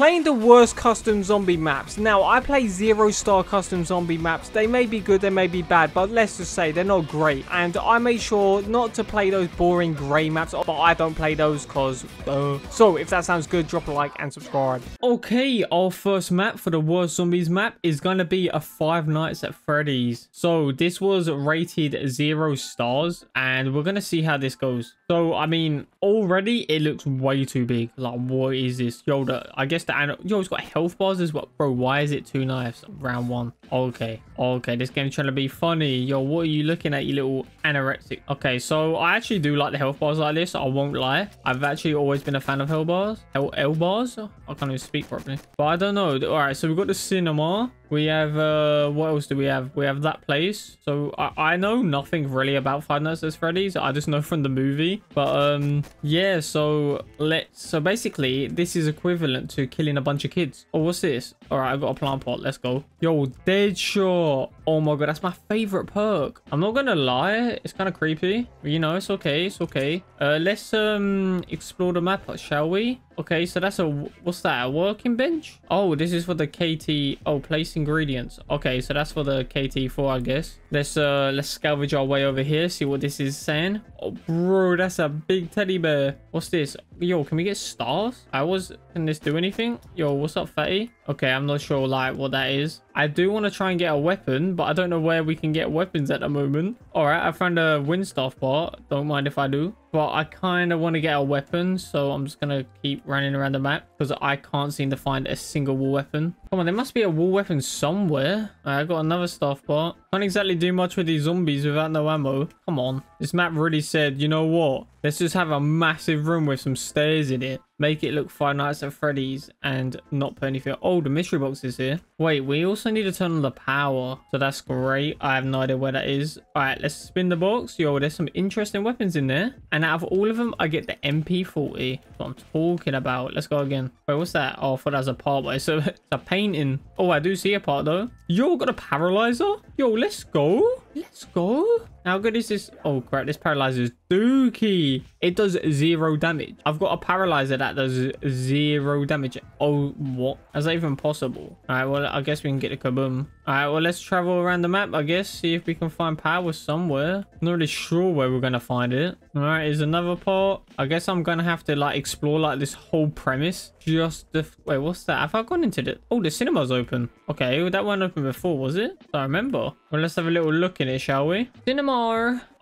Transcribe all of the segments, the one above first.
playing the worst custom zombie maps. Now, I play zero star custom zombie maps. They may be good, they may be bad, but let's just say they're not great. And I made sure not to play those boring grey maps, but I don't play those because, uh. So, if that sounds good, drop a like and subscribe. Okay, our first map for the worst zombies map is going to be a Five Nights at Freddy's. So, this was rated zero stars, and we're going to see how this goes. So, I mean, already it looks way too big. Like, what is this? Yo, the, I guess the... Yo, it's got health bars as well. Bro, why is it two knives? Round one. Okay. Okay, this game's trying to be funny. Yo, what are you looking at, you little anorexic? Okay, so I actually do like the health bars like this. I won't lie. I've actually always been a fan of health bars. L bars? I can't even speak properly. But I don't know. All right, so we've got the cinema. We have, uh, what else do we have? We have that place. So I, I know nothing really about Five Nights at Freddy's. I just know from the movie. But, um, yeah, so let's, so basically this is equivalent to killing a bunch of kids. Oh, what's this? All right, I've got a plant pot. Let's go. Yo, dead Deadshot. Oh my God, that's my favorite perk. I'm not gonna lie. It's kind of creepy. You know, it's okay. It's okay. Uh, let's, um, explore the map, shall we? Okay, so that's a, what's that? A working bench? Oh, this is for the KT, oh, place ingredients. Okay, so that's for the KT4, I guess. Let's, uh, let's scavenge our way over here, see what this is saying. Oh, bro, that's a big teddy bear. What's this? Yo, can we get stars? I was, can this do anything? Yo, what's up, fatty? Okay, I'm not sure, like, what that is. I do want to try and get a weapon, but I don't know where we can get weapons at the moment. All right, I found a wind staff part. Don't mind if I do. But I kind of want to get a weapon, so I'm just going to keep running around the map because I can't seem to find a single wall weapon. Come on, there must be a wall weapon somewhere. I got another staff part. Can't exactly do much with these zombies without no ammo. Come on. This map really said, you know what? Let's just have a massive room with some stairs in it. Make it look Five Nights at Freddy's and not put anything. Oh, the mystery box is here. Wait, we also need to turn on the power. So that's great. I have no idea where that is. All right, let's spin the box. Yo, there's some interesting weapons in there. And out of all of them, I get the MP40. That's what I'm talking about. Let's go again. Wait, what's that? Oh, I thought that was a part. It's a, it's a painting. Oh, I do see a part though. Yo, got a paralyzer? Yo, let's go. Let's go. How good is this? Oh, crap. This paralyzes dookie. It does zero damage. I've got a paralyzer that does zero damage. Oh, what? Is that even possible? All right, well, I guess we can get a kaboom. All right, well, let's travel around the map, I guess. See if we can find power somewhere. Not really sure where we're going to find it. All right, is another part. I guess I'm going to have to, like, explore, like, this whole premise. Just the... Wait, what's that? Have I gone into the... Oh, the cinema's open. Okay, well, that one open before, was it? I remember. Well, let's have a little look in it, shall we? Cinema.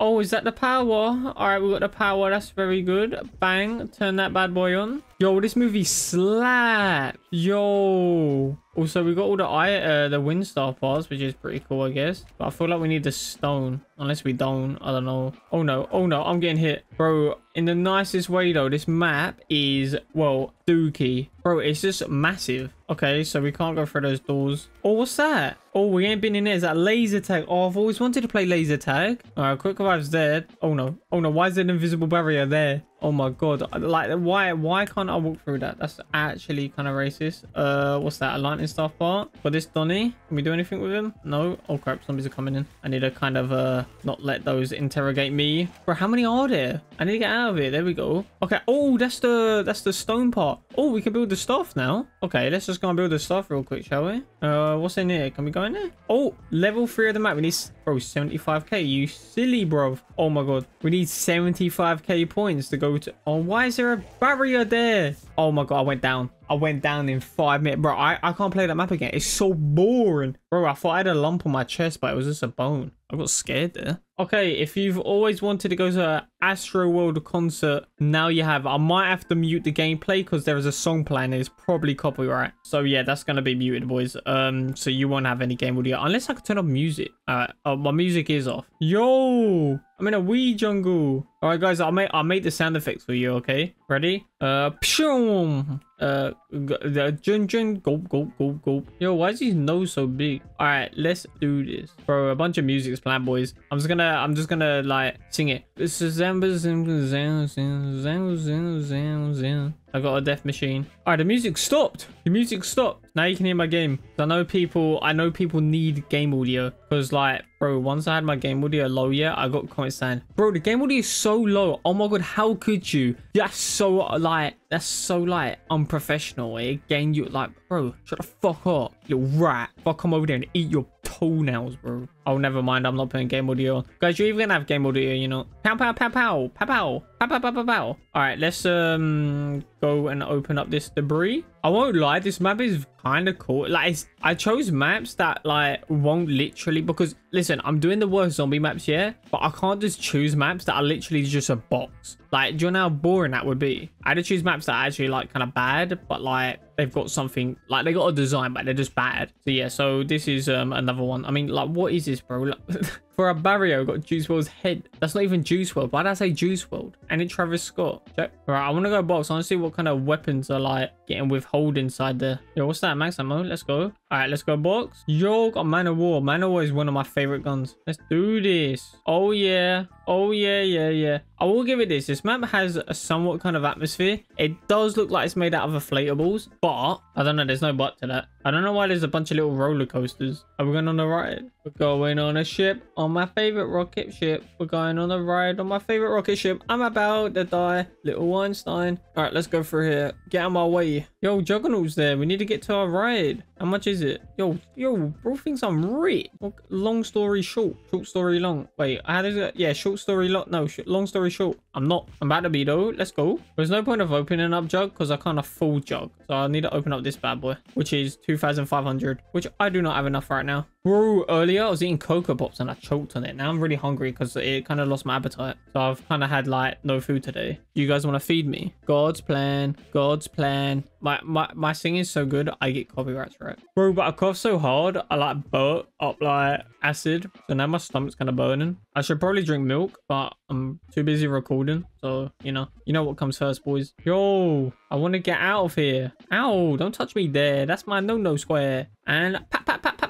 Oh, is that the power? All right, we got the power. That's very good. Bang. Turn that bad boy on. Yo, this movie slap. Yo. Also, we got all the uh, the wind staff parts, which is pretty cool, I guess. But I feel like we need the stone. Unless we don't. I don't know. Oh, no. Oh, no. I'm getting hit. Bro, in the nicest way, though, this map is, well, dookie. Bro, it's just massive. Okay, so we can't go through those doors. Oh, what's that? Oh, we ain't been in there. Is that laser tag? Oh, I've always wanted to play laser tag. All right, quick revive's dead. Oh, no. Oh, no. Why is there an invisible barrier there? Oh my god. Like, why why can't I walk through that? That's actually kind of racist. Uh, what's that? A lightning staff part? For this Donny? Can we do anything with him? No? Oh crap, zombies are coming in. I need to kind of, uh, not let those interrogate me. Bro, how many are there? I need to get out of here. There we go. Okay. Oh, that's the, that's the stone part. Oh, we can build the stuff now. Okay, let's just go and build the stuff real quick, shall we? Uh, what's in here? Can we go in there? Oh, level three of the map. We need, bro, 75k. You silly, bro. Oh my god. We need 75k points to go to... Oh, why is there a barrier there? Oh my god, I went down. I went down in five minutes. Bro, I, I can't play that map again. It's so boring. Bro, I thought I had a lump on my chest, but it was just a bone. I got scared there. Okay, if you've always wanted to go to an Astroworld concert, now you have. I might have to mute the gameplay because there is a song playing. It's probably copyright. So yeah, that's going to be muted, boys. Um, So you won't have any game audio unless I can turn off music. Alright, oh, my music is off. Yo! I'm in a wee jungle. All right, guys, I'll make I'll make the sound effects for you. Okay, ready? Uh, pshum. Uh, the jun jun gulp gulp gulp gulp. Yo, why is his nose so big? All right, let's do this, bro. A bunch of music's playing, boys. I'm just gonna I'm just gonna like sing it. This is I got a death machine. All right, the music stopped. The music stopped. Now you can hear my game. I know people. I know people need game audio because, like, bro, once I had my game audio low, yeah, I got comments saying, bro, the game audio is so low. Oh my god, how could you? That's so like, that's so like unprofessional. Again, you like, bro, shut the fuck up, little rat. I come over there and eat your toenails, bro. Oh, never mind. I'm not putting game audio. Guys, you're even gonna have game audio, you know. Pow, pow, pow, pow, pow, pow, pow, pow, pow, pow, pow. All right, let's um go and open up this debris. I won't lie, this map is kind of cool. Like, I chose maps that like won't literally because listen, I'm doing the worst zombie maps here, but I can't just choose maps that are literally just a box. Like, do you know how boring that would be? I had to choose maps that are actually like kind of bad, but like they've got something like they got a design, but they're just bad. So yeah, so this is um another one. I mean, like, what is this, bro? For a barrio got Juice WRLD's head. That's not even Juice WRLD Why did I say Juice WRLD And it Travis Scott. Check. All right, I want to go box. I want to see what kind of weapons are like getting withhold inside there. Yo, what's that? Max ammo. Let's go. All right, let's go box. Yo, got Man of War. Man of War is one of my favorite guns. Let's do this. Oh, yeah. Oh, yeah, yeah, yeah. I will give it this. This map has a somewhat kind of atmosphere. It does look like it's made out of inflatables, but I don't know. There's no but to that. I don't know why there's a bunch of little roller coasters. Are we going on a ride? We're going on a ship on my favorite rocket ship. We're going on a ride on my favorite rocket ship. I'm about to die. Little Weinstein. All right, let's go through here. Get of my way. Yo, Juggernaut's there. We need to get to our ride. How much is it? Yo, yo, bro thinks I'm rich. Long story short. Short story long. Wait, how does it? Yeah, short story long. No, long story short. I'm not. I'm about to be though. Let's go. There's no point of opening up Jug because I can't afford Jug. So I need to open up this bad boy, which is 2,500, which I do not have enough right now. Bro, earlier I was eating Cocoa Pops and I choked on it. Now I'm really hungry because it kind of lost my appetite. So I've kind of had like no food today. You guys want to feed me? God's plan. God's plan. My, my, my singing is so good, I get copyrights right. Bro, but I cough so hard, I like burp up like acid. So now my stomach's kind of burning. I should probably drink milk, but I'm too busy recording. So, you know, you know what comes first, boys. Yo, I want to get out of here. Ow, don't touch me there. That's my no-no square. And pat, pat, pat, pat,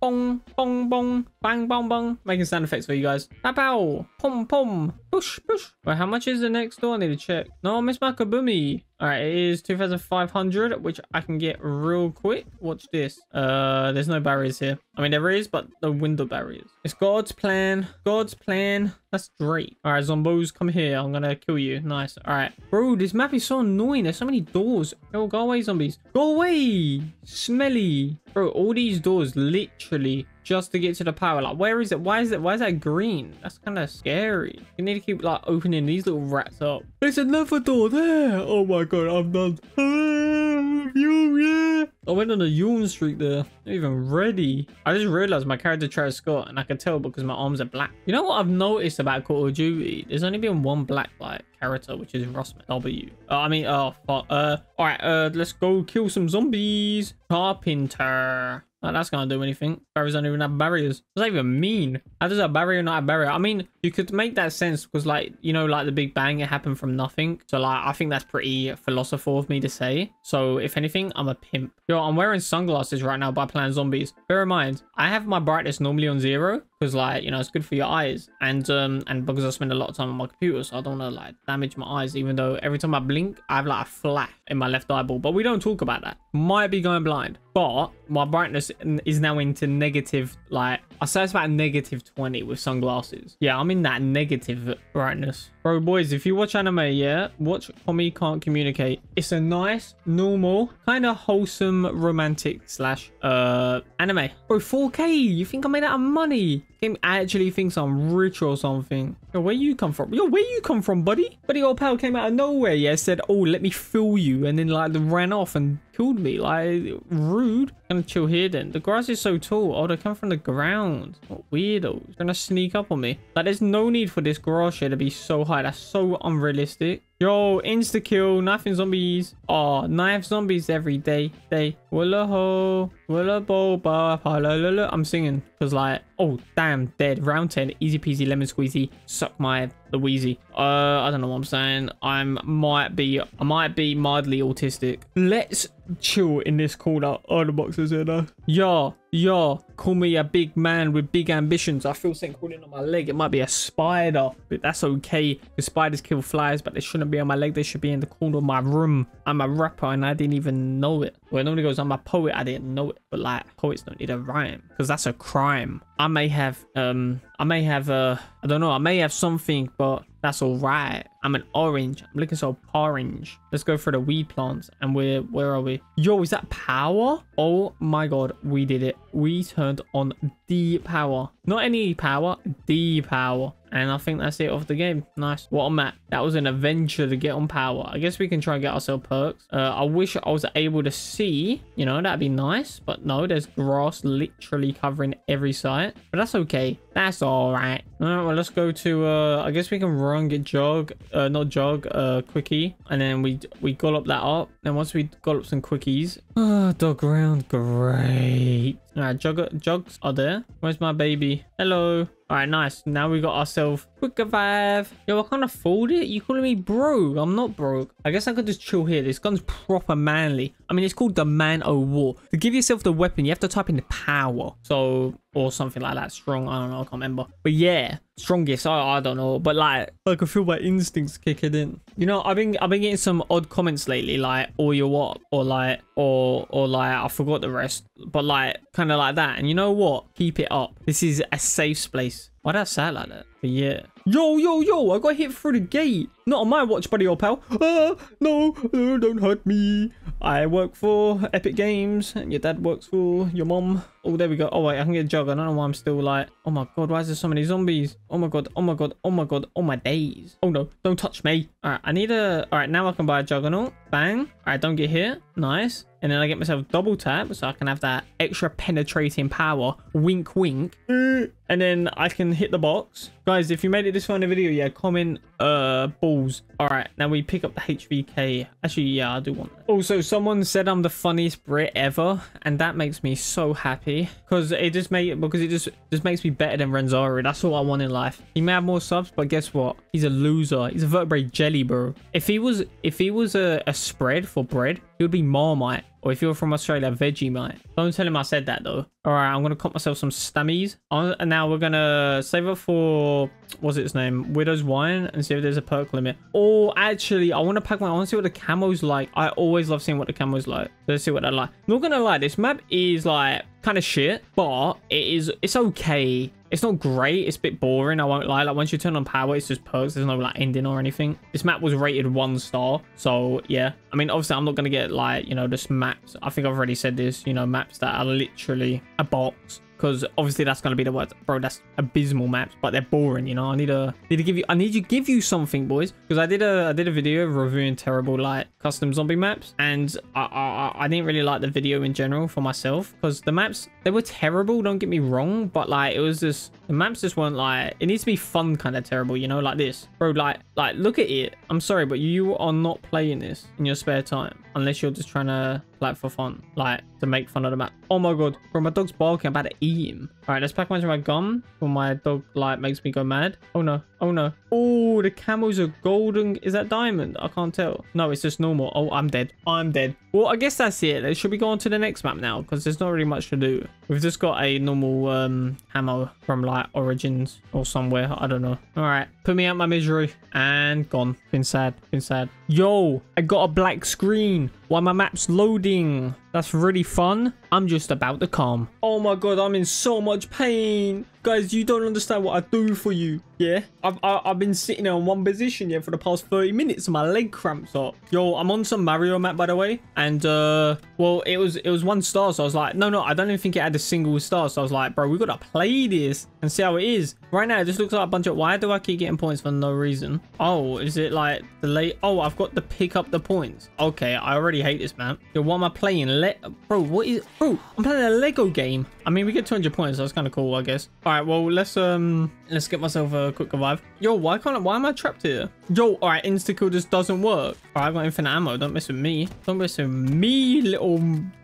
嘣嘣嘣 Bang, bong, bong. Making sound effects for you guys. Pow, pow, pom, pom, push, push. Wait, how much is the next door? I need to check. No, Miss Makabumi. All right, it is 2,500, which I can get real quick. Watch this. Uh, there's no barriers here. I mean, there is, but the window barriers. It's God's plan. God's plan. That's great. All right, zombos, come here. I'm gonna kill you. Nice. All right. Bro, this map is so annoying. There's so many doors. Yo, go away, zombies. Go away. Smelly. Bro, all these doors literally just to get to the power. Like, where is it? Why is it? Why is that green? That's kind of scary. You need to keep like opening these little rats up. There's another door there. Oh my god, I'm done. I went on a yawn streak there. Not even ready. I just realized my character Travis Scott, and I can tell because my arms are black. You know what I've noticed about Call of Duty? There's only been one black like character, which is Rossman W. Uh, I mean, oh, fuck. Uh, all right. Uh, let's go kill some zombies. Carpenter. Like, that's gonna do anything. Barriers don't even have barriers. What does that even mean? How does a barrier not a barrier? I mean, you could make that sense because, like, you know, like the Big Bang, it happened from nothing. So, like, I think that's pretty philosophical of me to say. So, if anything, I'm a pimp. Yo, I'm wearing sunglasses right now by playing zombies. Bear in mind, I have my brightness normally on zero because, like, you know, it's good for your eyes. And, um, and because I spend a lot of time on my computer, so I don't want to, like, damage my eyes, even though every time I blink, I have, like, a flash in my left eyeball. But we don't talk about that. Might be going blind. But my brightness is now into negative, like, I say it's about negative 20 with sunglasses. Yeah, I'm that negative brightness. Bro, boys, if you watch anime, yeah, watch Komi Can't Communicate. It's a nice, normal, kind of wholesome, romantic slash uh anime. Bro, 4K, you think I made out of money? Game actually thinks I'm rich or something. Yo, where you come from? Yo, where you come from, buddy? Buddy old pal came out of nowhere, yeah, said, oh, let me fill you, and then, like, ran off and killed me. Like, rude. Gonna chill here, then. The grass is so tall. Oh, they come from the ground. What weirdos. Gonna sneak up on me. Like, there's no need for this grass here to be so high. That's so unrealistic. Yo, insta kill, knifing zombies. Oh, knife zombies every day. Day. Willa ho, willa boba, I'm singing because like, oh damn, dead. Round ten, easy peasy lemon squeezy. Suck my Louise. Uh, I don't know what I'm saying. I'm might be, I might be mildly autistic. Let's chill in this corner. Oh, the boxes here though. Yeah, yeah. call me a big man with big ambitions. I feel something crawling on my leg. It might be a spider, but that's okay. The spiders kill flies, but they shouldn't be on my leg. They should be in the corner of my room. I'm a rapper and I didn't even know it. Well, normally goes, I'm a poet. I didn't know it. But like, poets don't need a rhyme because that's a crime. I may have, um, I may have, uh, I don't know. I may have something, but that's all right. I'm an orange. I'm looking so orange. Let's go for the weed plants. And we're, where are we? Yo, is that power? Oh my God, we did it. We turned on the power. Not any power, the power. And I think that's it of the game. Nice. What a map. That was an adventure to get on power. I guess we can try and get ourselves perks. Uh, I wish I was able to see. You know, that'd be nice. But no, there's grass literally covering every site. But that's okay. That's all right. All right, well, let's go to... Uh, I guess we can run, get jog. Uh, not jog, uh, quickie. And then we we up that up. And once we up some quickies... Oh, dog round. Great. All right, jog, jogs are there. Where's my baby? Hello. All right, nice. Now we got ourselves quick revive. Yo, I can't afford it. You calling me broke? I'm not broke. I guess I could just chill here. This gun's proper manly. I mean, it's called the Man O' War. To give yourself the weapon, you have to type in the power. So, or something like that. Strong. I don't know. I can't remember. But yeah, strongest. I, I don't know. But like, I can feel my instincts kicking in. You know, I've been I've been getting some odd comments lately, like, oh, or you what, or like, or or like, I forgot the rest. But like, kind of like that. And you know what? Keep it up. This is a safe space. Why did I say like that? But yeah. Yo, yo, yo, I got hit through the gate. Not on my watch, buddy or pal. Ah, no, uh, don't hurt me. I work for Epic Games, and your dad works for your mom. Oh, there we go. Oh, wait, I can get a jug. I don't know why I'm still like, oh my god, why is there so many zombies? Oh my god, oh my god, oh my god, oh my days. Oh no, don't touch me. All right, I need a, all right, now I can buy a juggernaut. Bang. All right, don't get hit. Nice. And then I get myself double tap so I can have that extra penetrating power. Wink, wink. And then I can hit the box. Guys, if you made it this far in the video, yeah, comment uh balls. All right, now we pick up the HVK. Actually, yeah, I do want that. Also, someone said I'm the funniest Brit ever, and that makes me so happy because it just made because it just just makes me better than Renzari. That's all I want in life. He may have more subs, but guess what? He's a loser. He's a vertebrate jelly, bro. If he was if he was a, a spread for bread, it would be Marmite. Or if you're from Australia, Vegemite. Don't tell him I said that though. All right, I'm going to cut myself some stammies. And now we're going to save up for, what's its name? Widow's Wine and see if there's a perk limit. Or actually, I want to pack my, I want to see what the camo's like. I always love seeing what the camo's like. Let's see what they're like. Not going to lie, this map is like kind of shit, but it is, it's okay. It's not great. It's a bit boring. I won't lie. Like once you turn on power, it's just perks. There's no like ending or anything. This map was rated one star. So yeah, I mean, obviously I'm not going to get like, you know, just maps. I think I've already said this, you know, maps that are literally a box because obviously that's going to be the word bro that's abysmal maps but they're boring you know? I need a need to give you i need to give you something boys. Because i did a i did a video reviewing terrible like custom zombie maps and I, I i didn't really like the video in general for myself because the maps they were terrible don't get me wrong but like it was just the maps just weren't like it needs to be fun kind of terrible you know like this. Bro like like look at it. I'm sorry but you are not playing this in your spare time unless you're just trying to like for fun, like to make fun of the map. Oh my god, bro, my dog's barking. I'm about to eat him. All right, let's pack my gum when my dog like makes me go mad. Oh no, oh no. Oh, the camels are golden. Is that diamond? I can't tell. No, it's just normal. Oh, I'm dead. I'm dead. Well, I guess that's it. They should we go on to the next map now? Because there's not really much to do. We've just got a normal um ammo from like Origins or somewhere. I don't know. All right, put me out my misery and gone. Been sad. Been sad. Yo, I got a black screen while my map's loading. That's really fun. I'm just about to come. Oh my god, I'm in so much pain. Guys, you don't understand what I do for you. Yeah, I've, I, have i have been sitting in one position yeah for the past 30 minutes my leg cramps up. Yo, I'm on some Mario map by the way. And uh, well, it was it was one star. So I was like, no, no, I don't even think it had a single star. So I was like, bro, we got to play this and see how it is. Right now, it just looks like a bunch of, why do I keep getting points for no reason? Oh, is it like the late, oh, I've got to pick up the points. Okay, I already hate this map. Yo, what am I playing? Let, bro, what is, bro, I'm playing a Lego game. I mean, we get 200 points. So that's kind of cool, I guess. All right, well, let's, um, let's get myself a quick revive. Yo, why can't I, why am I trapped here? Yo, all right, insta-kill just doesn't work. All right, I've got infinite ammo. Don't mess with me. Don't mess with me, little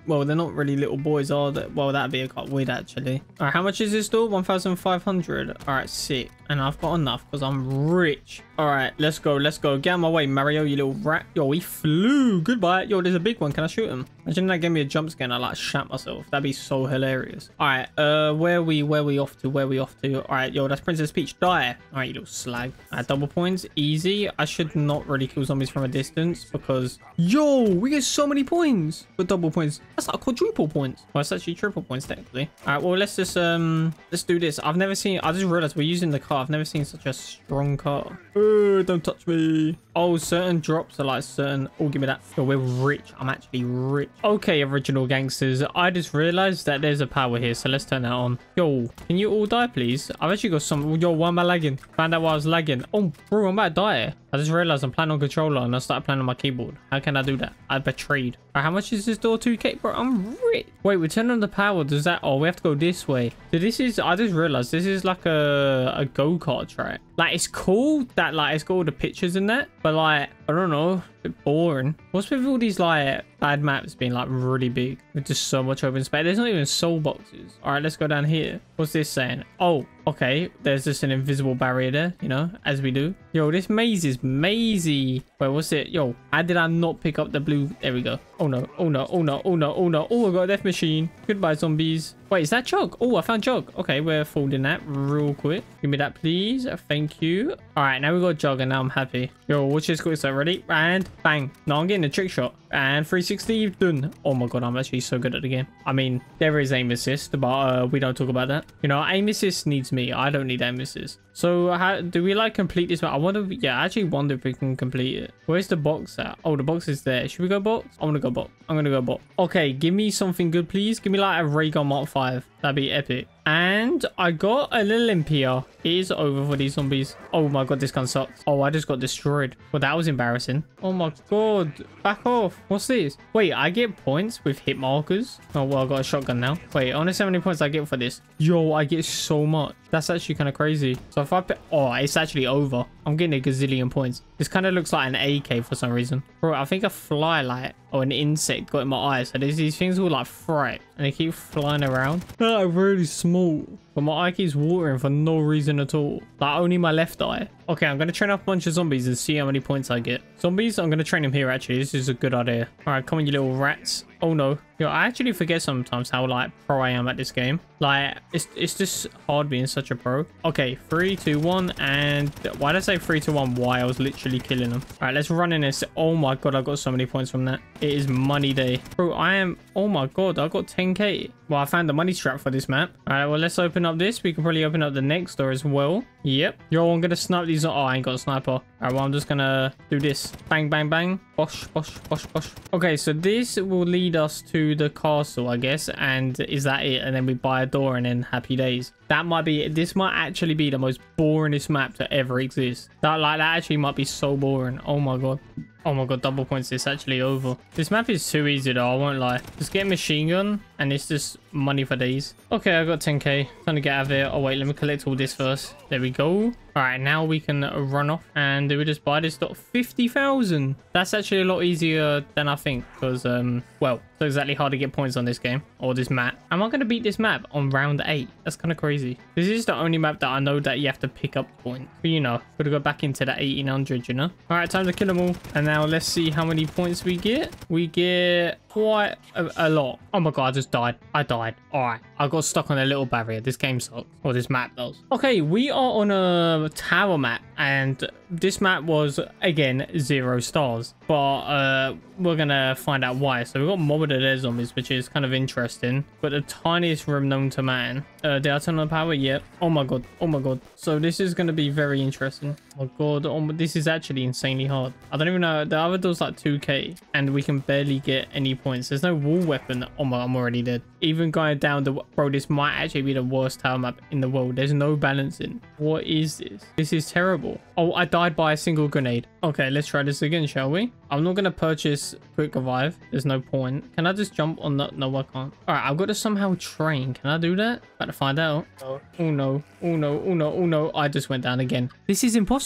Well, they're not really little boys, are they? Well, that'd be a quite weird, actually. All right, how much is this door? 1,500. All right, sick. And I've got enough because I'm rich. All right, let's go. Let's go. Get out my way, Mario, you little rat. Yo, he flew. Goodbye. Yo, there's a big one. Can I shoot him? Imagine that gave me a jump scare and I like shat myself. That'd be so hilarious. All right, uh, where we, where we off to? Where we off to? All right, yo, that's Princess Peach. Die. All right, you little slag. All right, double points. Easy. I should not really kill zombies from a distance because, yo, we get so many points for double points. That's like quadruple points. Well, it's actually triple points technically. All right, well, let's just, um, let's do this. I've never seen, I just realized we're using the car. I've never seen such a strong car. Uh, don't touch me. Oh, certain drops are like certain. Oh, give me that. Yo, we're rich. I'm actually rich. Okay, original gangsters. I just realized that there's a power here, so let's turn that on. Yo, can you all die, please? I've actually got some. Yo, why am I lagging? Found out why I was lagging. Oh, bro, I'm about to die. I just realized I'm playing on controller and I started playing on my keyboard. How can I do that? I betrayed. How much is this door 2k, bro? I'm rich. Wait, we turn on the power. Does that? Oh, we have to go this way. So this is. I just realized this is like a a go kart track. Like it's cool that like it's got all the pictures in that, but like I don't know, a bit boring. What's with all these like bad maps being like really big with just so much open space? There's not even soul boxes. All right, let's go down here. What's this saying? Oh, okay. There's just an invisible barrier there, you know, as we do. Yo, this maze is mazy. Wait, what's it? Yo, how did I not pick up the blue? There we go. Oh no, oh no, oh no, oh no, oh no. Oh, I got a death machine. Goodbye, zombies. Wait, is that Jug? Oh, I found Jug. Okay, we're folding that real quick. Give me that, please. Thank you. All right, now we got Jug, and now I'm happy. Yo, watch this quick. So ready? And bang. Now I'm getting a trick shot. And 360 done. Oh my god, I'm actually so good at the game. I mean, there is aim assist, but uh, we don't talk about that. You know, aim assist needs me. I don't need aim assist. So how do we like complete this? I wonder. Yeah, I actually wonder if we can complete it. Where's the box at? Oh, the box is there. Should we go box? I'm gonna go box. I'm gonna go box. Okay, give me something good, please. Give me like a ray gun 5. That'd be epic. And I got a little Olympia. It is over for these zombies. Oh my god, this gun sucks. Oh, I just got destroyed. Well, that was embarrassing. Oh my god. Back off. What's this? Wait, I get points with hit markers. Oh, well, I got a shotgun now. Wait, I how many points I get for this. Yo, I get so much. That's actually kind of crazy. So if I... Oh, it's actually over. I'm getting a gazillion points. This kind of looks like an AK for some reason. Bro, I think a fly light or an insect got in my eye. So there's these things all like fright and they keep flying around. They're really small. But my eye keeps watering for no reason at all. Like only my left eye. Okay, I'm going to train up a bunch of zombies and see how many points I get. Zombies, I'm going to train them here actually. This is a good idea. All right, come on, you little rats. Oh no. Yo, I actually forget sometimes how like pro I am at this game. Like, it's it's just hard being such a pro. Okay, three, two, one, and why did I say three, two, one? Why I was literally killing them. All right, let's run in this. Oh my god, I got so many points from that. It is money day. Bro, I am... Oh my god, I got 10k. Well, I found the money trap for this map. All right, well, let's open up this. We can probably open up the next door as well. Yep. Yo, I'm going to snipe these. Oh, I ain't got a sniper. All right, well, I'm just to do this. Bang, bang, bang. Bosh, bosh, bosh, bosh. Okay, so this will lead us to the castle, I guess. And is that it? And then we buy a door and then happy days. That might be... it. This might actually be the most boringest map to ever exist. That, like, that actually might be so boring. Oh, my God. Oh my god, double points. It's actually over. This map is too easy though, I won't lie. Just get a machine gun and it's just money for these. Okay, I got 10k. Time to get out of here. Oh wait, let me collect all this first. There we go. All right, now we can run off and we just buy this dot 50,000. That's actually a lot easier than I think because, um, well, it's exactly hard to get points on this game or this map. Am I going to beat this map on round eight? That's kind of crazy. This is the only map that I know that you have to pick up points. But you know, got to go back into that 1800, you know? All right, time to kill them all. And now let's see how many points we get. We get quite a, a, lot. Oh my god, I just died. I died. All right, I got stuck on a little barrier. This game sucks. Or this map does. Okay, we are on a tower map. And this map was, again, zero stars. But uh, we're going to find out why. So we've got mobbed air zombies, which is kind of interesting. But the tiniest room known to man. Uh, did I turn on the power? Yep. Oh my god. Oh my god. So this is going to be very interesting. Oh my god. Oh, this is actually insanely hard. I don't even know. The other door's like 2k. And we can barely get any points. There's no wall weapon. Oh my, I'm already dead. Even going down the... Bro, this might actually be the worst tower map in the world. There's no balancing. What is this? This is terrible. Oh, I died by a single grenade. Okay, let's try this again, shall we? I'm not going to purchase quick revive. There's no point. Can I just jump on that? No, I can't. All right, I've got to somehow train. Can I do that? About to find out. Oh, oh no. Oh no. Oh no. Oh no. I just went down again. This is impossible.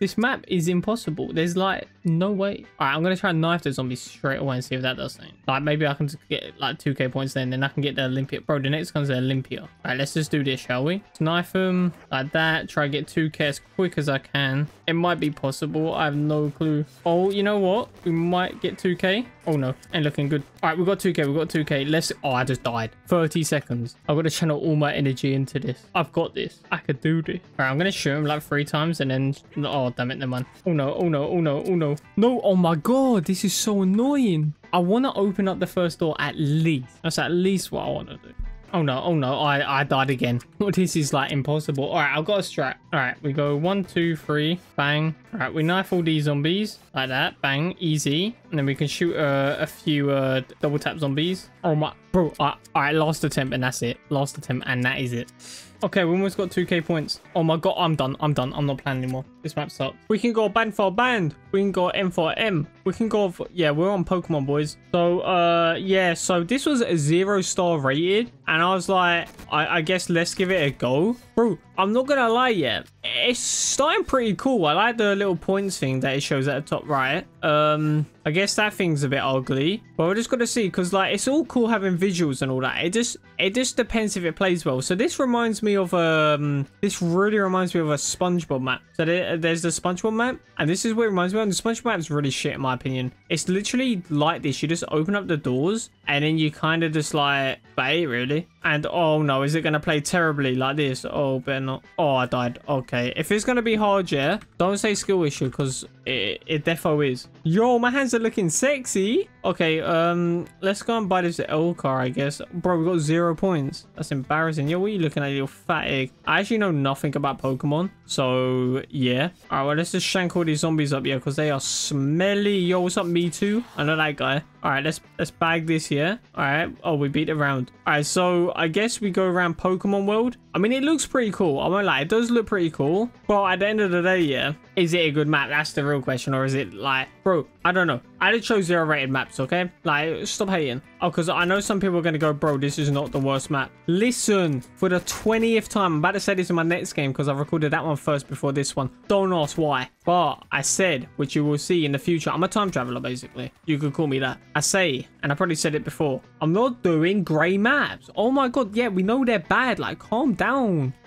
This map is impossible. There's like no way. All right, I'm going to try and knife the zombies straight away and see if that does something. Like maybe I can get like 2k points then. Then I can get the Olympia. Bro, the next one's the Olympia. All right, let's just do this, shall we? Knife them like that. Try to get 2k as quick as I can. It might be possible. I have no clue. Oh, you know what? We might get 2k. Oh no, ain't looking good. All right, we got 2k. We got 2k. Let's. Oh, I just died. 30 seconds. I've got to channel all my energy into this. I've got this. I could do this. All right, I'm gonna shoot him like three times and then. Oh damn it, never mind. Oh no. Oh no. Oh no. Oh no. No. Oh my god, this is so annoying. I want to open up the first door at least. That's at least what I want to do. Oh no, oh no, I, I died again. this is like impossible. All right, I've got a strat. All right, we go one, two, three, bang. All right, we knife all these zombies like that, bang, easy. And then we can shoot uh, a few uh, double tap zombies. Oh my, bro, uh, all right, last attempt and that's it. Last attempt and that is it. Okay, we almost got 2k points. Oh my god, I'm done. I'm done. I'm not playing anymore. This map sucks. We can go band for band. We can go M for M. We can go for... Yeah, we're on Pokemon, boys. So, uh, yeah. So, this was a zero star rated. And I was like, I, I guess let's give it a go. Bro, I'm not gonna lie yet. It's starting pretty cool. I like the little points thing that it shows at the top right. Um, I guess that thing's a bit ugly, but we're just gonna see because like it's all cool having visuals and all that. It just it just depends if it plays well. So this reminds me of um, this really reminds me of a SpongeBob map. So there, there's the SpongeBob map, and this is what it reminds me of. The SpongeBob map is really shit in my opinion. It's literally like this. You just open up the doors and then you kind of just like bait really. And oh no, is it gonna play terribly like this? Oh, better not. Oh, I died. Okay, if it's gonna be hard, yeah, don't say skill issue because it, it defo is. Yo, my hands are looking sexy. Okay, um, let's go and buy this L car, I guess. Bro, we got zero points. That's embarrassing. Yo, what are you looking at, you fat egg? I actually know nothing about Pokemon, so yeah. All right, well, let's just shank all these zombies up here because they are smelly. Yo, what's up, Mewtwo? I know that guy. All right, let's let's bag this here. All right. Oh, we beat it around. All right, so I guess we go around Pokemon World. I mean, it looks pretty cool. I won't lie, it does look pretty cool. But at the end of the day, yeah, is it a good map? That's the real question, or is it like, bro? I don't know. I did show zero rated maps, okay? Like, stop hating. Oh, because I know some people are gonna go, bro, this is not the worst map. Listen, for the 20th time, I'm about to say this in my next game because I recorded that one first before this one. Don't ask why. But I said, which you will see in the future, I'm a time traveler, basically. You could call me that. I say, and I probably said it before, I'm not doing grey maps. Oh my god, yeah, we know they're bad. Like, calm down.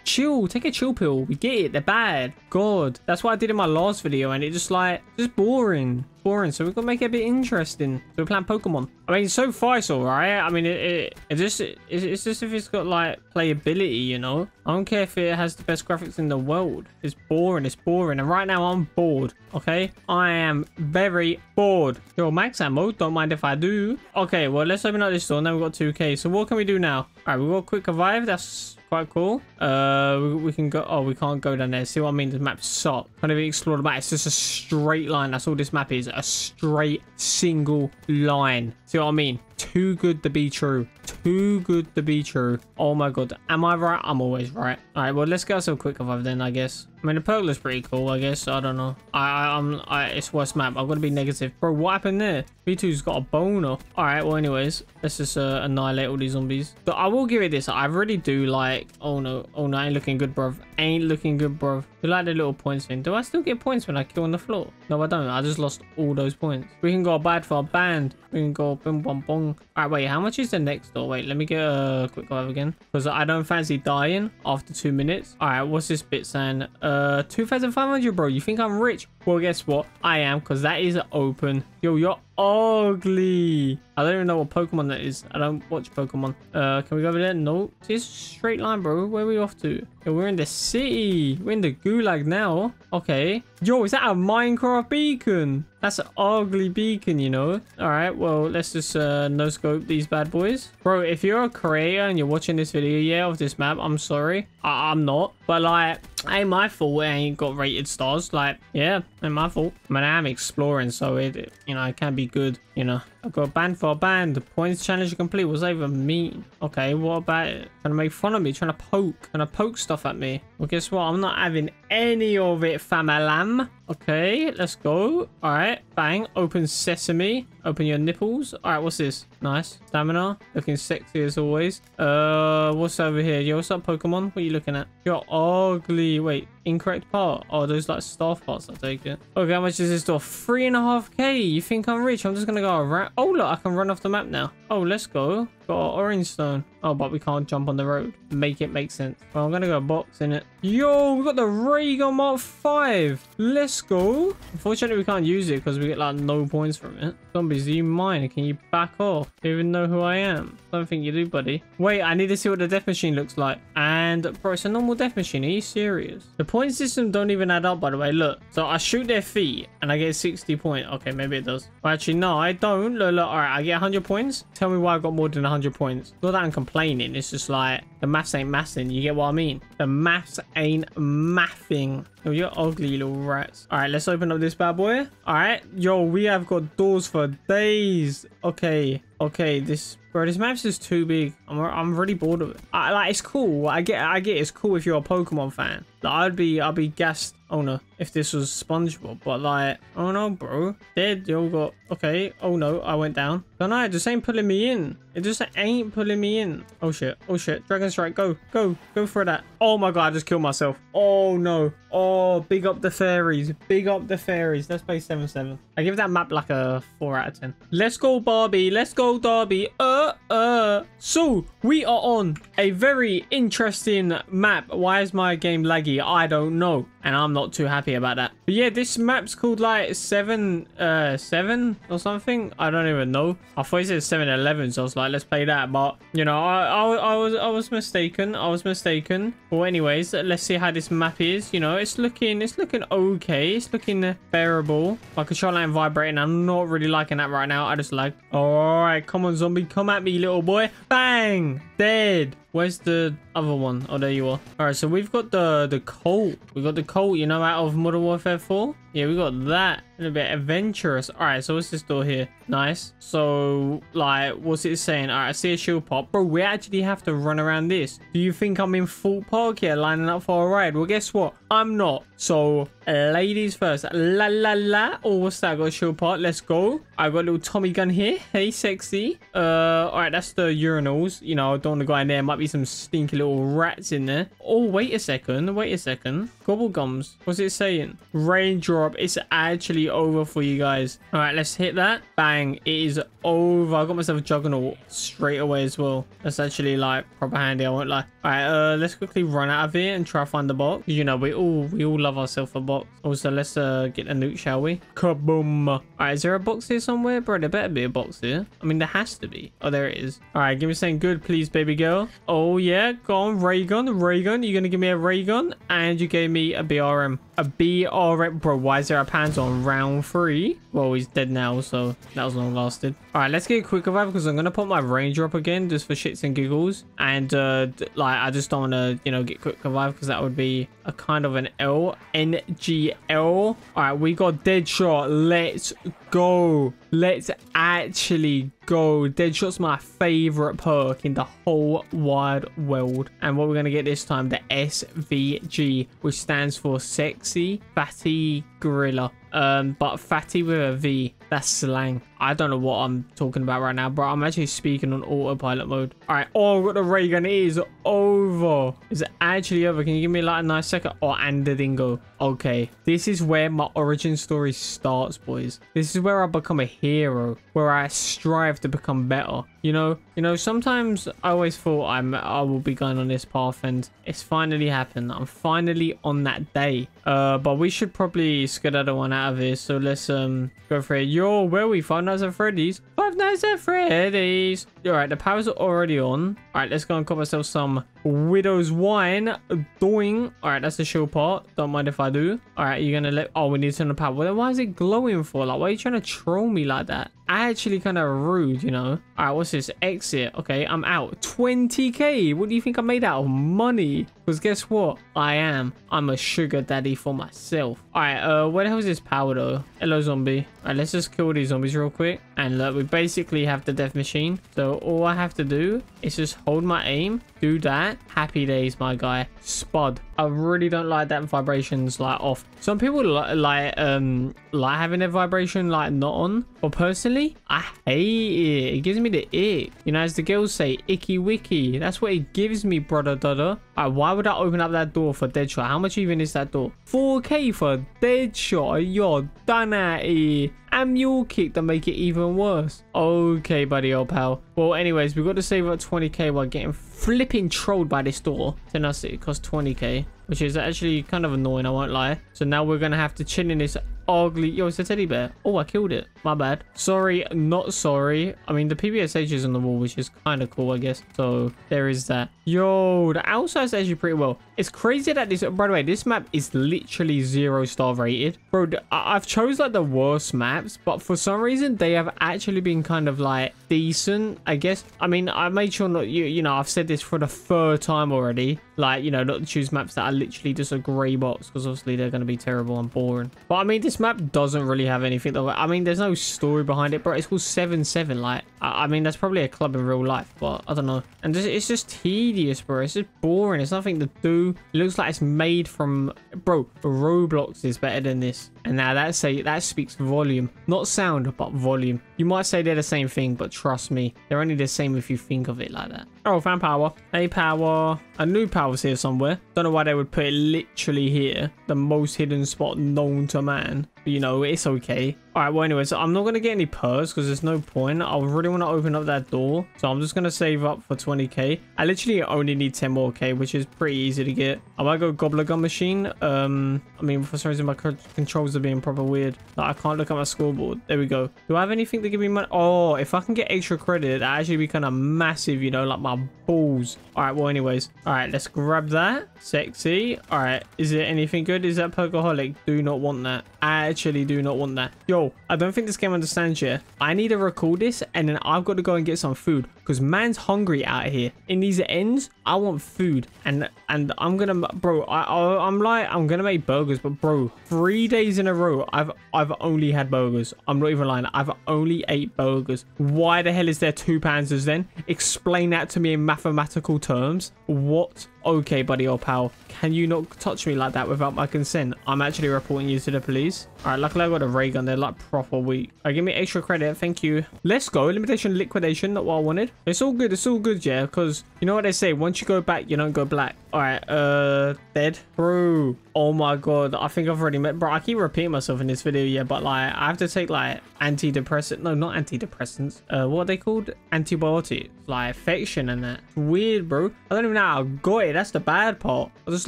Chill, take a chill pill. We get it, they're bad. God, that's what I did in my last video, and it just like, just boring. Boring, so we've got to make it a bit interesting. So we're playing Pokemon. I mean, so far it's alright. I mean, it, it, it just, it, it's just if it's got like playability, you know? I don't care if it has the best graphics in the world. It's boring, it's boring. And right now I'm bored, okay? I am very bored. Yo, max ammo, don't mind if I do. Okay, well, let's open up this door. Now we've got 2k. So what can we do now? All right, we've got quick revive. That's quite cool. Uh, we, we, can go. Oh, we can't go down there. See what I mean? The map sucks. Can't even explore the map. It's just a straight line. That's all this map is. A straight single line. See what I mean? Too good to be true. Too good to be true. Oh my god. Am I right? I'm always right. All right. Well, let's get ourselves quick revive then. I guess. I mean, the perk looks pretty cool. I guess. I don't know. I, I I'm. I. It's worst map. I'm gonna be negative. Bro, what happened there? V2's got a boner. All right. Well, anyways, let's just uh, annihilate all these zombies. But I will give it this. I really do like. Oh no. Oh no. Ain't looking good, bruv. Ain't looking good, bruv. You like the little points thing? Do I still get points when I kill on the floor? No, I don't. I just lost all those points. We can go bad for a band. We can go boom, boom, boom. All right. Wait. How much is the next door? Wait. Let me get a quick revive again because I don't fancy dying after two minutes. All right. What's this bit saying? Uh, 2,500, bro. You think I'm rich? Well, guess what? I am because that is open. Yo, you're ugly. I don't even know what Pokemon that is. I don't watch Pokemon. Uh, can we go over there? No. See, it's straight line, bro. Where are we off to? Yo, we're in the city. We're in the gulag now. Okay. Yo, is that a Minecraft beacon? That's an ugly beacon, you know? All right, well, let's just uh, no-scope these bad boys. Bro, if you're a creator and you're watching this video, yeah, of this map, I'm sorry. I I'm not. But, like, ain't my fault it ain't got rated stars. Like, yeah, ain't my fault. Mean, I am exploring, so it, it you know, it can be good, you know. I got banned for a ban. The points challenge complete. That even mean? Okay, what about it? Trying to make fun of me, trying to poke, trying to poke stuff at me. Well, guess what? I'm not having any of it, famalam. Okay, let's go. All right, bang. Open sesame. Open your nipples. All right, what's this? Nice. Stamina. Looking sexy as always. Uh, what's over here? Yo, what's up, Pokemon? What are you looking at? You're ugly. Wait, incorrect part. Oh, those like staff parts. I'll take it. Okay, how much is this door? Three and a half K. You think I'm rich? I'm just gonna go around. Oh, look, I can run off the map now. Oh, let's go. Got orange stone. Oh, but we can't jump on the road. Make it make sense. Well, I'm gonna go box in it. Yo, we got the Raygun Mark 5. Let's go. Unfortunately, we can't use it because we get like no points from it. Zombies, do you mind? Can you back off? Do you even know who I am? Don't think you do, buddy. Wait, I need to see what the death machine looks like. And, bro, it's a normal death machine. Are you serious? The point system don't even add up, by the way. Look, so I shoot their feet and I get 60 points. Okay, maybe it does. Well, actually, no, I don't. Look, look. All right, I get 100 points. Tell me why I got more than 100 points. Not that I'm complaining. It's just like the maths ain't mathing. You get what I mean? The maths ain't mathing. Oh, you're ugly little rats. All right, let's open up this bad boy. All right. Yo, we have got doors for days. Okay. Okay, this bro, this map's just too big. I'm I'm really bored of it. I, like it's cool. I get I get it's cool if you're a Pokemon fan. Like, I'd be I'd be gassed. No, if this was SpongeBob, but like oh no, bro, dead. You all got okay. Oh no, I went down. Don't know. Just ain't pulling me in. It just ain't pulling me in. Oh shit. Oh shit. Dragon Strike. Go. Go. Go for that. Oh my god. I just killed myself. Oh no. Oh, big up the fairies. Big up the fairies. Let's play 7-7. I give that map like a 4 out of 10. Let's go, Barbie. Let's go, Darby. Uh, uh. So, we are on a very interesting map. Why is my game laggy? I don't know. And I'm not too happy about that. But yeah, this map's called like 7, uh, 7 or something. I don't even know. I thought it said 7-11, so I was like, let's play that. But, you know, I, I, I was I was mistaken. I was mistaken. Well, anyways, let's see how this map is. You know, it's looking it's looking okay. It's looking bearable. My controller ain't vibrating. I'm not really liking that right now. I just like, all right, come on, zombie. Come at me, little boy. Bang! Dead. Where's the other one? Oh, there you are. All right, so we've got the the Colt. We got the Colt, you know, out of Modern Warfare 4. Yeah, we got that. A bit adventurous. All right, so what's this door here? Nice. So, like, what's it saying? All right, I see a shield pop. Bro, we actually have to run around this. Do you think I'm in full park here, lining up for a ride? Well, guess what? I'm not. So, ladies first. La, la, la. Oh, what's that? I got a shield part. Let's go. I got a little Tommy gun here. Hey, sexy. Uh, all right, that's the urinals. You know, I don't want to go in there. Might be some stinky little rats in there. Oh, wait a second. Wait a second. Gobblegums. What's it saying? Raindrop. It's actually over for you guys. All right, let's hit that. Bang. It is over. I got myself a juggernaut straight away as well. That's actually like proper handy. I won't lie. All right, uh, let's quickly run out of here and try to find the box. You know, we all we all love ourselves a box. Also, let's uh get a nuke, shall we? Kaboom. All right, is there a box here somewhere, bro? There better be a box here. I mean, there has to be. Oh, there it is. All right, give me something good, please, baby girl. Oh yeah, go on, ray gun, ray gun. You're gonna give me a ray gun, and you gave me a BRM. A BRM, bro. Why is there a pants on round three? Well, he's dead now, so that was long lasted. All right, let's get a quick revive because I'm gonna put my ranger up again just for shits and giggles, and uh, like I just don't want to, you know, get quick revive because that would be a kind of an L N G L. All right, we got Deadshot. Let's go. Let's actually go. Deadshot's my favorite perk in the whole wide world. And what we're going to get this time, the SVG, which stands for Sexy Fatty Gorilla. Um, but fatty with a V. That's slang. I don't know what I'm talking about right now, bro. I'm actually speaking on autopilot mode. All right. Oh, I've got the ray gun. It is over. Is it actually over? Can you give me like a nice second? Oh, and the dingo. Okay. This is where my origin story starts, boys. This is where I become a hero, where I strive to become better. You know, you know, sometimes I always thought I'm I will be going on this path and it's finally happened. I'm finally on that day. Uh, but we should probably skedaddle one out of here. So let's um go for it. Yo, where we? Five Nights at Freddy's. Five Nights at Freddy's. All right, the power's are already on. All right, let's go and cop ourselves some Widow's Wine. Doing. All right, that's the shield part. Don't mind if I do. All right, you're gonna let. Oh, we need to turn the power. Then why is it glowing for? Like, why are you trying to troll me like that? Actually, kind of rude, you know. All right, what's this? Exit. Okay, I'm out. 20k. What do you think I made out of money? Because guess what? I am. I'm a sugar daddy for myself. All right, uh, where the hell is this power though? Hello, zombie. All right, let's just kill these zombies real quick. And look, we basically have the death machine. So all I have to do is just hold my aim, do that. Happy days, my guy. Spud. I really don't like that vibrations like off. Some people li like um like having their vibration like not on. But personally, I hate it. It gives me the ick. You know, as the girls say, icky wicky. That's what it gives me, brother dada. Why would I open up that door for Deadshot? How much even is that door? 4k for Deadshot. You're done at it and mule kick to make it even worse. Okay, buddy, old pal. Well, anyways, we've got to save up 20k while getting flipping trolled by this door. Then us it costs 20k, which is actually kind of annoying, I won't lie. So now we're going to have to chill in this ugly... Yo, it's a teddy bear. Oh, I killed it. My bad. Sorry, not sorry. I mean, the PBSH is on the wall, which is kind of cool, I guess. So there is that. Yo, the outside outside's actually pretty well. It's crazy that this... By the way, this map is literally zero star rated. Bro, I've chose like the worst maps, but for some reason, they have actually been kind of like decent, I guess. I mean, I made sure not... You, you know, I've said this for the third time already. Like, you know, not to choose maps that are literally just a grey box, because obviously they're going to be terrible and boring. But I mean, this map doesn't really have anything I mean there's no story behind it but it's called 7-7 like I, I, mean that's probably a club in real life but I don't know and just, it's just tedious bro it's just boring it's nothing to do it looks like it's made from bro Roblox is better than this. And now that say that speaks volume. Not sound but volume. You might say they're the same thing but trust me they're only the same if you think of it like that. Oh found power. A power. A new power's here somewhere. Don't know why they would put it literally here. The most hidden spot known to man. You know, it's okay. All right, well, anyways, I'm not going to get any pearls because there's no point. I really want to open up that door. So I'm just going to save up for 20k. I literally only need 10 more k, which is pretty easy to get. I might go Gobbler Gun Machine. Um, I mean, for some reason, my controls are being proper weird. Like, I can't look at my scoreboard. There we go. Do I have anything to give me money? Oh, if I can get extra credit, that actually be kind of massive, you know, like my balls. All right, well, anyways. All right, let's grab that. Sexy. All right, is it anything good? Is that Perkaholic? Do not want that. I actually do not want that. Yo, go. I don't think this game understands yet. I need to record this and then I've got to go and get some food because man's hungry out here. In these ends, I want food and and I'm gonna, bro. I, I I'm like I'm gonna make burgers, but bro, three days in a row, I've I've only had burgers. I'm not even lying. I've only ate burgers. Why the hell is there two panzers then? Explain that to me in mathematical terms. What Okay, buddy or pal, can you not touch me like that without my consent? I'm actually reporting you to the police. All right, luckily I got a ray gun. They're like proper weak. All right, give me extra credit. Thank you. Let's go. Immolation liquidation. Not what I wanted. It's all good. It's all good, yeah. Because you know what they say? Once you go back, you don't go black. All right, uh, dead. Bro, oh my god. I think I've already met, bro, I keep repeating myself in this video, yeah, but like, I have to take like antidepressant, no, not antidepressants. Uh, what are they called? Antibiotics, like infection and that. weird, bro. I don't even know how I got it. That's the bad part. I just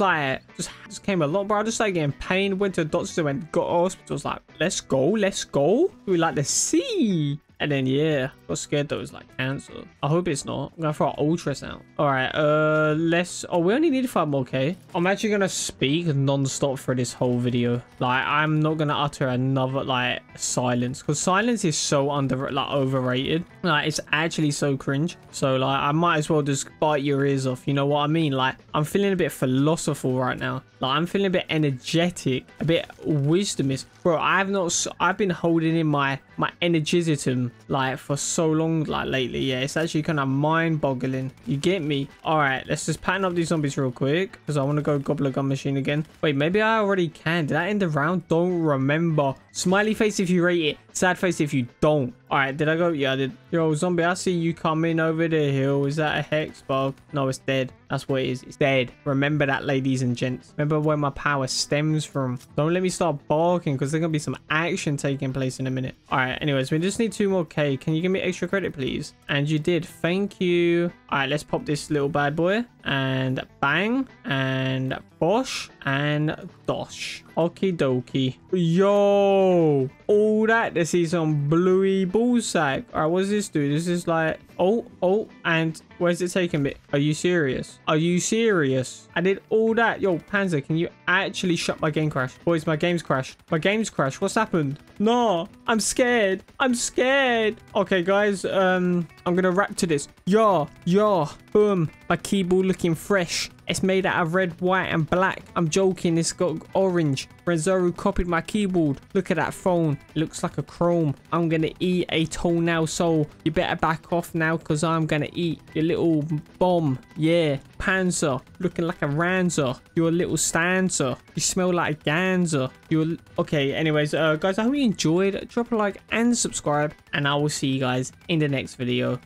like, just, just came a lot, bro. I just like getting pain, went to the doctor and got hospital. Was like, let's go, let's go. We like the sea. And then, yeah, got scared though, it was like cancer. I hope it's not. I'm going for an ultrasound. All right, uh, let's... Oh, we only need five more, okay? I'm actually going to speak non-stop for this whole video. Like, I'm not going to utter another, like, silence. Because silence is so under, like, overrated. Like, it's actually so cringe. So, like, I might as well just bite your ears off. You know what I mean? Like, I'm feeling a bit philosophical right now. Like, I'm feeling a bit energetic, a bit wisdomous. Bro, I have not... I've been holding in my, my energism like for so long like lately yeah it's actually kind of mind-boggling. You get me? All right let's just pattern up these zombies real quick because i want to go gobbler gun machine again. Wait maybe i already can. Did that end the round? Don't remember smiley face if you rate it. Sad face if you don't. All right did i go? Yeah i did. Yo zombie i see you coming over the hill. Is that a hex bug? No it's dead. That's what it is. It's dead. Remember that ladies and gents. Remember where my power stems from. Don't let me start barking because there's gonna be some action taking place in a minute. All right anyways we just need two more k. Can you give me extra credit please? And you did. Thank you. All right let's pop this little bad boy and bang and bosh and dosh. Okie dokie yo all that to see some bluey ball sack all right what does this do this is like Oh, oh, and where's it taking me? Are you serious? Are you serious? I did all that. Yo, Panzer, can you actually shut my game crash? Boys, my game's crashed. My game's crashed. What's happened? No, I'm scared. I'm scared. Okay, guys, um, I'm gonna wrap to this. Yeah, yeah, boom. My keyboard looking fresh. It's made out of red, white, and black. I'm joking, it's got orange. Renzoru copied my keyboard. Look at that phone. It looks like a chrome. I'm gonna eat a toenail soul. You better back off now, because I'm gonna eat your little bomb. Yeah, Panzer. Looking like a Ranzer. You're a little stanza. You smell like a ganza. You're... Okay, anyways, uh, guys, I hope you enjoyed. Drop a like and subscribe. And I will see you guys in the next video.